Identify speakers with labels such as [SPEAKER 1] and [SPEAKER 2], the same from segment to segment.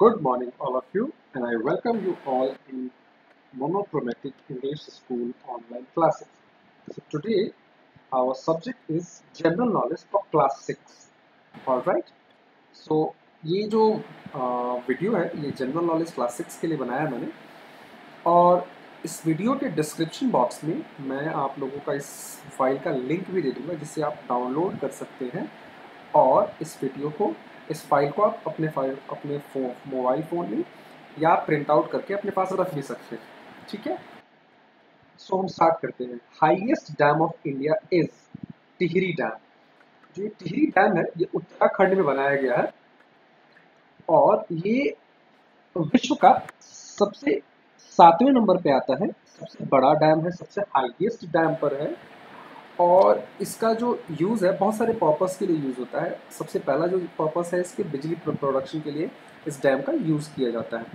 [SPEAKER 1] Good morning, all of you, and I welcome you all in Monochromatic English School online classes. So today, our subject is General Knowledge for Class 6. All right. So ये जो video है ये general knowledge class six के लिए बनाया मैंने और इस वीडियो के डिस्क्रिप्शन बॉक्स में मैं आप लोगों का इस फ़ाइल का लिंक भी दे दूँगा जिससे आप डाउनलोड कर सकते हैं और इस वीडियो को इस फ़ाइल को आप अपने फ़ाइल, अपने फो, मोबाइल फ़ोन में या प्रिंट आउट करके अपने पास रख भी सकते हैं। ठीक है? सो हम स्टार्ट करते हैं। Highest dam of India is Tehri dam जो ये टिहरी डैम है, ये उत्तराखंड में बनाया गया है। और ये विश्व का सबसे सातवें नंबर पे आता है। सबसे बड़ा डैम है, सबसे हाईएस्ट डैम पर है। और इसका जो यूज़ है, बहुत सारे पर्पस के लिए यूज़ होता है। सबसे पहला जो पर्पस है इसके बिजली प्रोडक्शन के लिए इस डैम का यूज़ किया जाता है।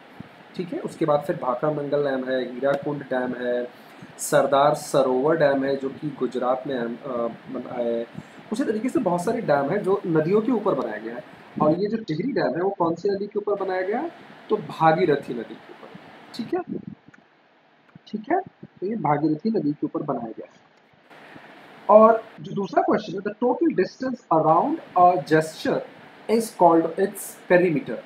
[SPEAKER 1] ठीक है? उसके बाद फिर भाखड़ा मंगल डैम है, हीराकुंड डैम है, सरदार सरोवर डैम है, जो कि गुजरात में बना है। उसी तरीके से बहुत सारे डैम है जो नदियों के ऊपर बनाया गया है। और ये जो टिहरी डैम है, वो कौन सी नदी के ऊपर बनाया गया? तो भागीरथी नदी के ऊपर। ठीक है? ठीक है? तो ये भागीरथी नदी के ऊपर बनाया गया है। और जो दूसरा क्वेश्चन है the total distance around a gesture is called its perimeter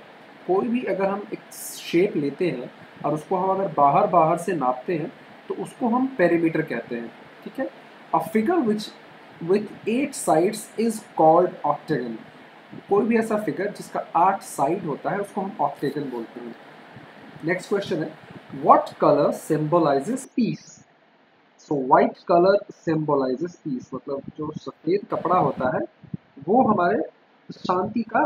[SPEAKER 1] कोई भी अगर हम एक शेप लेते हैं और उसको हम अगर बाहर बाहर से नापते हैं तो उसको हम पेरीमीटर कहते हैं, ठीक है? A figure which with eight sides is called octagon कोई भी ऐसा फिगर जिसका आठ साइड होता है, उसको हम ऑक्टेगन बोलते हैं। नेक्स्ट क्वेश्चन है what colour symbolises peace so white colour symbolises peace मतलब जो सफ़ेद कपड़ा होता है, वो हमारे शांति का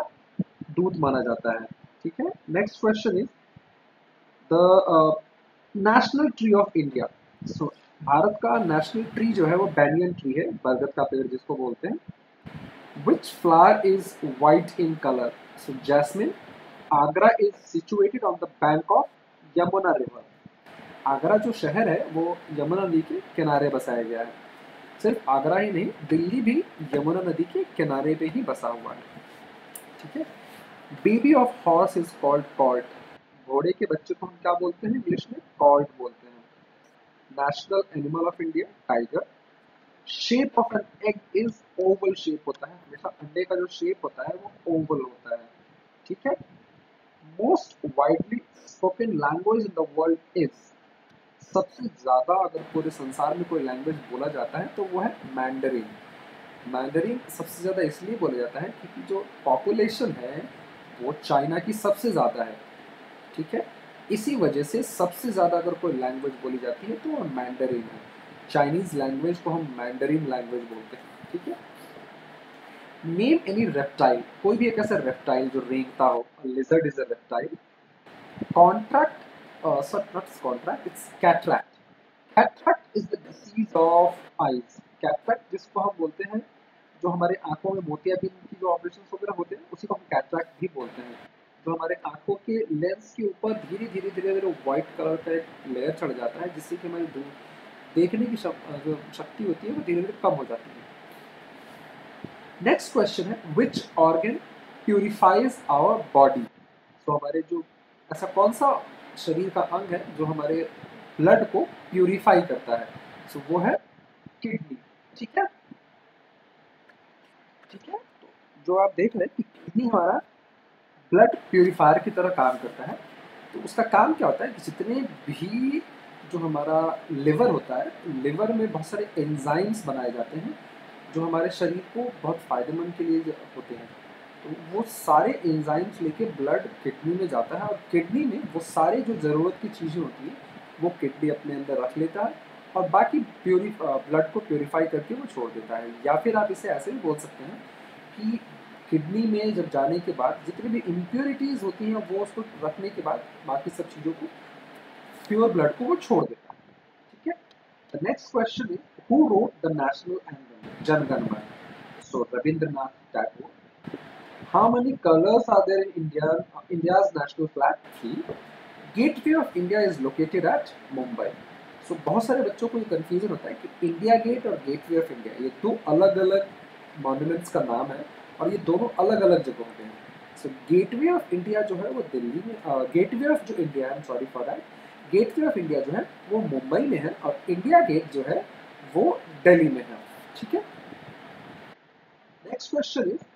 [SPEAKER 1] दूत माना जाता है। ठीक है? Next question is the national tree of India so Bharat का नेशनल ट्री जो है वो बैनियन ट्री है, बरगद का पेड़ जिसको बोलते हैं। Which flower is white in colour so jasmine Agra is situated on the bank of Yamuna river Agra जो शहर है, वो यमुना नदी के किनारे बसाया गया है। सिर्फ़ आगरा ही नहीं, दिल्ली भी यमुना नदी के किनारे पे ही बसा हुआ है। ठीक है? Baby of horse is called colt घोड़े के बच्चे को हम क्या बोलते हैं इंग्लिश में? कॉल्ट बोलते हैं। National animal of India tiger shape of an egg is oval shape होता है। हमेशा अंडे का जो शेप होता है, वो ओवल होता है। ठीक है? Most widely spoken language in the world is सबसे ज़्यादा अगर पूरे संसार में कोई लैंग्वेज बोला जाता है तो वो है मैंडरिन मैंडरिन सबसे ज़्यादा इसलिए बोला जाता है क्योंकि जो पॉपुलेशन है, वो चाइना की सबसे ज़्यादा है. ठीक है? इसी वजह से सबसे ज़्यादा अगर कोई लैंग्वेज बोली जाती है तो वो मैंडरिन है. चाइनीज़ लैंग्वेज को हम मैंडरिन लैंग्वेज बोलते हैं. ठीक है? नेम एनी रेप्टाइल कोई भी एक ऐसा रेप्टाइल जो रेंगता हो lizard is a reptile contract uh, sorry, not contract, it's cataract. Cataract is the disease of eyes. Cataract जिसको हम बोलते हैं जो हमारे आँखों में मोतियाबिंद की जो ऑपरेशन वगैरह होते हैं उसी को हम कैटरैक्ट भी बोलते हैं जो हमारे आँखों के लेंस के ऊपर धीरे धीरे धीरे धीरे व्हाइट कलर का एक लेयर चढ़ जाता है जिससे कि हमारी दूर देखने की जो शक्ति होती है वो धीरे धीरे कम हो जाती है नेक्स्ट क्वेश्चन है which organ purifies our body so हमारे जो ऐसा कौन सा शरीर का अंग है जो हमारे ब्लड को प्यूरिफाई करता है। सो so, वो है किडनी ठीक है? ठीक है? तो जो आप देख रहे हैं कि किडनी हमारा ब्लड प्यूरिफायर की तरह काम करता है। तो उसका काम क्या होता है कि जितने भी जो हमारा लिवर होता है लिवर में बहुत सारे एंजाइम्स बनाए जाते हैं जो हमारे शरीर को बहुत फ़ायदेमंद के लिए होते हैं। तो वो सारे एंजाइम्स लेके ब्लड किडनी में जाता है और किडनी में वो सारे जो ज़रूरत की चीज़ें होती हैं, वो किडनी अपने अंदर रख लेता है और बाकी प्योरी ब्लड को प्योरीफाई करके वो छोड़ देता है। या फिर आप इसे ऐसे भी बोल सकते हैं कि किडनी में जब जाने के बाद जितनी भी इम्प्योरिटीज़ होती हैं, वो उसको रखने के बाद बाकी सब चीज़ों को प्योर ब्लड को वो छोड़ देता है। ठीक है? The next question is who wrote the national anthem Jana Gana Mana so Rabindranath Tagore How many colors are there in India, India's national flag? Three. Gateway of India is located at Mumbai. सो बहुत सारे बच्चों को ये confusion होता है कि India gate और gateway of India ये दो अलग अलग मॉन्यूमेंट्स का नाम है और ये दोनों अलग अलग जगहों पे हैं सो गेटवे ऑफ़ इंडिया जो है वो दिल्ली में गेटवे ऑफ़ जो India I am sorry for that gateway of India जो है वो मुंबई में है और इंडिया गेट जो है वो दिल्ली में है ठीक है next question is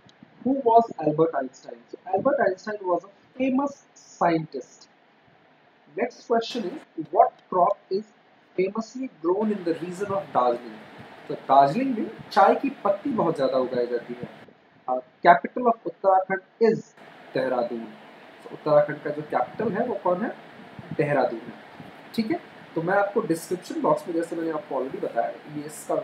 [SPEAKER 1] who was Albert Einstein? So, Albert Einstein was a famous scientist. Next question is, what crop is famously grown in the region of Darjeeling? तो दार्जिलिंग में चाय की पत्ती बहुत ज़्यादा उगाई जाती है। Capital of Uttarakhand is Dehradun तो उत्तराखंड का जो कैपिटल है, वो कौन है? देहरादून है। ठीक है? तो मैं आपको डिस्क्रिप्शन बॉक्स में, जैसे मैंने आपको ऑलरेडी बताया, ये इसका,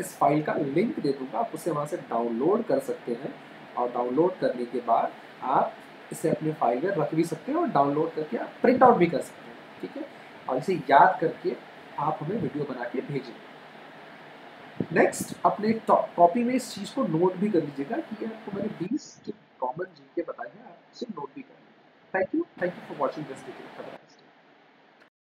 [SPEAKER 1] इस फ़ाइल का लिंक दे दूँगा। आप उसे वहाँ से डाउनलोड कर सकते हैं। और डाउनलोड करने के बाद आप इसे अपने फ़ाइल में रख भी सकते हैं और डाउनलोड करके आप प्रिंट आउट भी कर सकते हैं, ठीक है? और इसे याद करके आप हमें वीडियो बना के भेजें। नेक्स्ट अपने कॉपी में इस चीज़ को नोट भी कर लीजिएगा कि आपको मैंने बीस कॉमन जी के बताए हैं, आप उसे नोट भी कर thank you thank you for watching this video